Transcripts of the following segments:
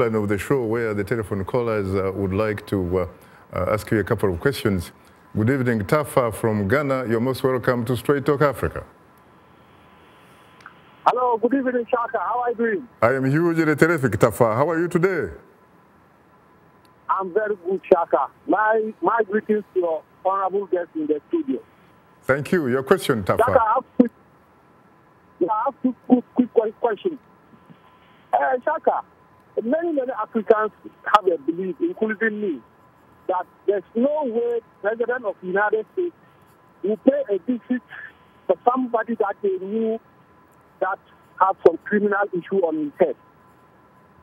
hotline of the show where the telephone callers uh, would like to uh, uh, ask you a couple of questions. Good evening, Tafa from Ghana. You're most welcome to Straight Talk Africa. Hello, good evening, Shaka. How are you doing? I am hugely terrific, Tafa. How are you today? I'm very good, Shaka. My, my greetings to your honorable guest in the studio. Thank you. Your question, Tafa. Shaka, I have quick, I have two quick, quick questions. Uh, Shaka, many, many Africans have a belief, including me, that there's no way President of the United States will pay a visit to somebody that they knew that have some criminal issue on his head.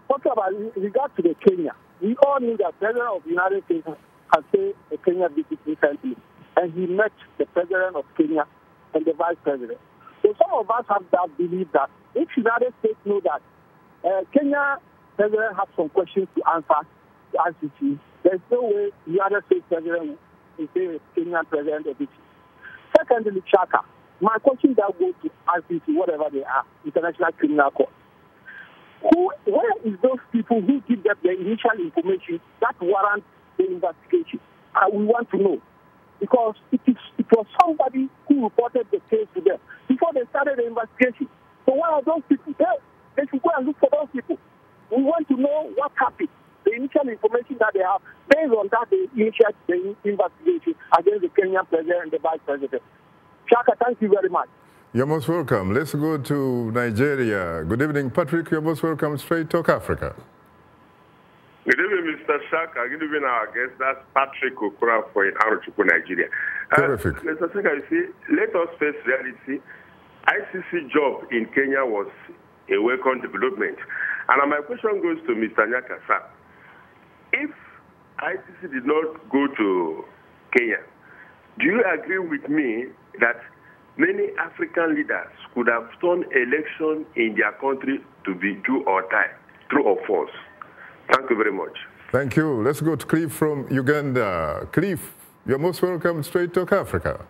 Talk about in regard to the Kenya. We all knew that President of the United States has paid a Kenya visit recently, and he met the President of Kenya and the Vice President. So some of us have that belief that if United States know that uh, Kenya President have some questions to answer to ICC, there's no way the United States President pay a Kenyan President a visit. Secondly, Shaka, my question that goes to ICC, whatever they are, International Criminal Court. Who, where is those people who give them the initial information that warrant the investigation? Uh, we want to know. Because it, is, it was somebody who reported the case to them before they started the investigation. So why are those people? They should go and look for those people. We want to know what happened, the initial information that they have. Based on that, they initiate the investigation against the Kenyan president and the vice president. Shaka, thank you very much. You're most welcome. Let's go to Nigeria. Good evening, Patrick. You're most welcome. Straight Talk Africa. Good evening, Mr. Shaka. Good evening, our guest. That's Patrick Okura for Arochukwu, Nigeria. Uh, Terrific. Uh, Mr. Shaka, you see, let us face reality. ICC job in Kenya was a welcome development. And my question goes to Mr. Nyakasa. If ICC did not go to Kenya, do you agree with me that many African leaders could have turned election in their country to be do or die, true or false. Thank you very much. Thank you. Let's go to Cliff from Uganda. Cliff, you're most welcome Straight Talk Africa.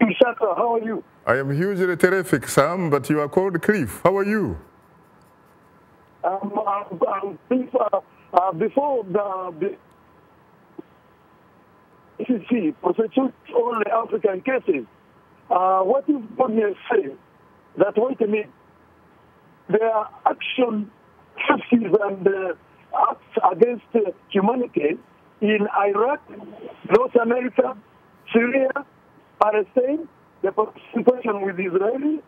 Ishaka, how are you? I am hugely terrific, Sam, but you are called Cliff. How are you? Um, um, um, uh, uh, before the, ICC prosecute all the African cases. Uh, what if Bosnia say that, wait a minute, their action forces and uh, acts against uh, humanity in Iraq, North America, Syria, Palestine, the participation with Israel,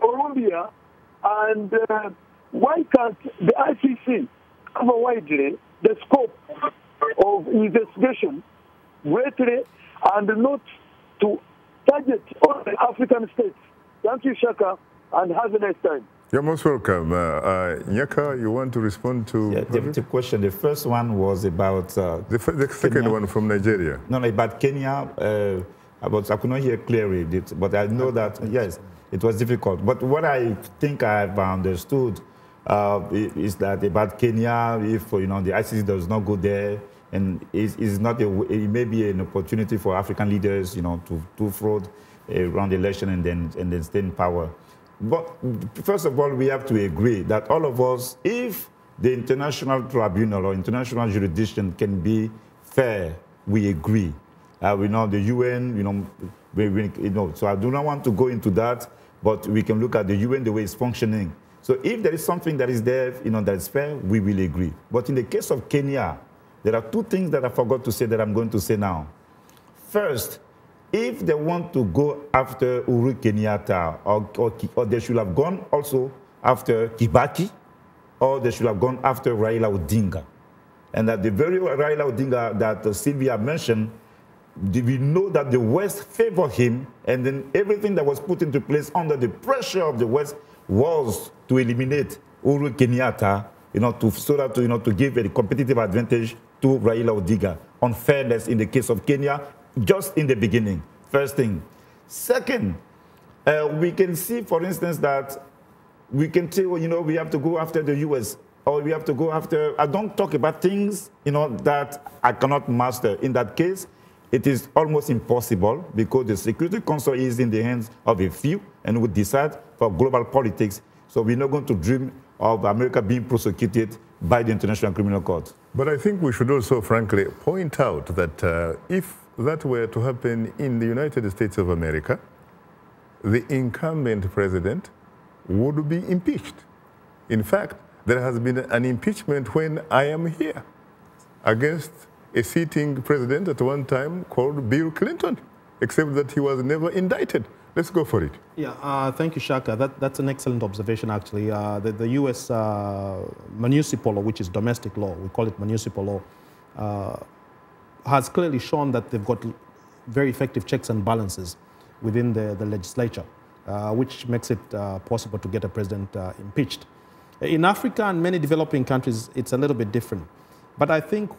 Colombia, and uh, why can't the ICC cover widely the scope of investigation greatly and not to target all the African states. Thank you, Shaka, and have a nice time. You're most welcome. Uh, uh, Gnaka, you want to respond to yeah, the, the, question? The first one was about uh, the, the, second Kenya. one from Nigeria. No, no, about Kenya. Uh, about I could not hear clearly, but I know that yes, it was difficult. But what I think I've understood uh, is that about Kenya, if you know the ICC does not go there, and it's, it's not a, it may be an opportunity for African leaders, you know, to do fraud around the election and then and then stay in power. But first of all, we have to agree that all of us, if the international tribunal or international jurisdiction can be fair, we agree. Uh, we know the UN, you know, we, we, you know, so I do not want to go into that, but we can look at the UN the way it's functioning. So if there is something that is there, you know, that is fair, we will agree. But in the case of Kenya, there are two things that I forgot to say that I'm going to say now. First, if they want to go after Uhuru Kenyatta, or, or, or, they should have gone also after Kibaki, or they should have gone after Raila Odinga. And that the very Raila Odinga that uh, Sylvia mentioned, we know that the West favored him, and then everything that was put into place under the pressure of the West was to eliminate Uhuru Kenyatta, you know, to, so that, you know, to give a competitive advantage to Raila Odinga on fairness in the case of Kenya, just in the beginning. First thing. Second, uh, we can see, for instance, that we can say, you know, we have to go after the U.S. or we have to go after. I don't talk about things, you know, that I cannot master. In that case, it is almost impossible because the Security Council is in the hands of a few and would decide for global politics. So we're not going to dream of America being prosecuted by the International Criminal Court. But I think we should also, frankly, point out that uh, if that were to happen in the United States of America, the incumbent president would be impeached. In fact, there has been an impeachment when I am here against a sitting president at one time called Bill Clinton, except that he was never indicted. Let's go for it. Yeah, uh, thank you, Shaka. That, that's an excellent observation, actually. Uh, the, the, U.S. Uh, municipal law, which is domestic law, we call it municipal law, uh, has clearly shown that they've got very effective checks and balances within the, the legislature, uh, which makes it uh, possible to get a president impeached. In Africa and many developing countries, it's a little bit different. But I think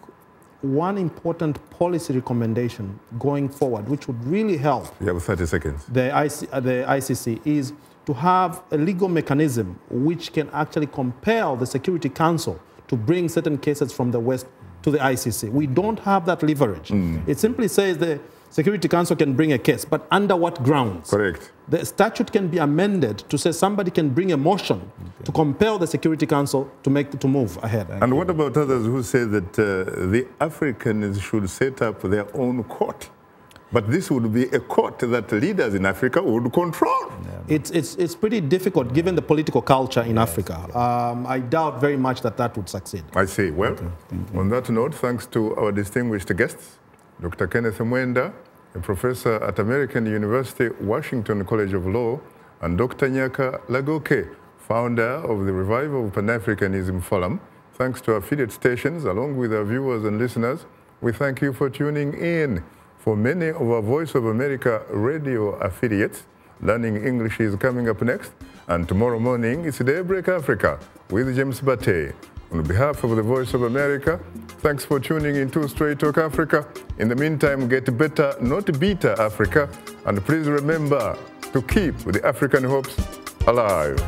one important policy recommendation going forward, which would really help you have 30 seconds. The, IC, uh, the ICC, is to have a legal mechanism which can actually compel the Security Council to bring certain cases from the West to the ICC. We don't have that leverage. Mm. It simply says the Security Council can bring a case, but under what grounds? Correct. The statute can be amended to say somebody can bring a motion okay. to compel the Security Council to make to move ahead. And what about others who say that uh, the Africans should set up their own court? But this would be a court that leaders in Africa would control. Yeah. It's, it's, it's pretty difficult given the political culture in yes, Africa. Um, I doubt very much that that would succeed. I see. Well, okay. on that note, thanks to our distinguished guests, Dr. Kenneth Mwenda, a professor at American University, Washington College of Law, and Dr. Gnaka LaGoke, founder of the Revival of Pan-Africanism Forum. Thanks to affiliate stations, along with our viewers and listeners, we thank you for tuning in. For many of our Voice of America radio affiliates, Learning English is coming up next, and tomorrow morning it's Daybreak Africa with James Butty. On behalf of the Voice of America, thanks for tuning in to Straight Talk Africa. In the meantime, get better, not better Africa. And please remember to keep the African hopes alive.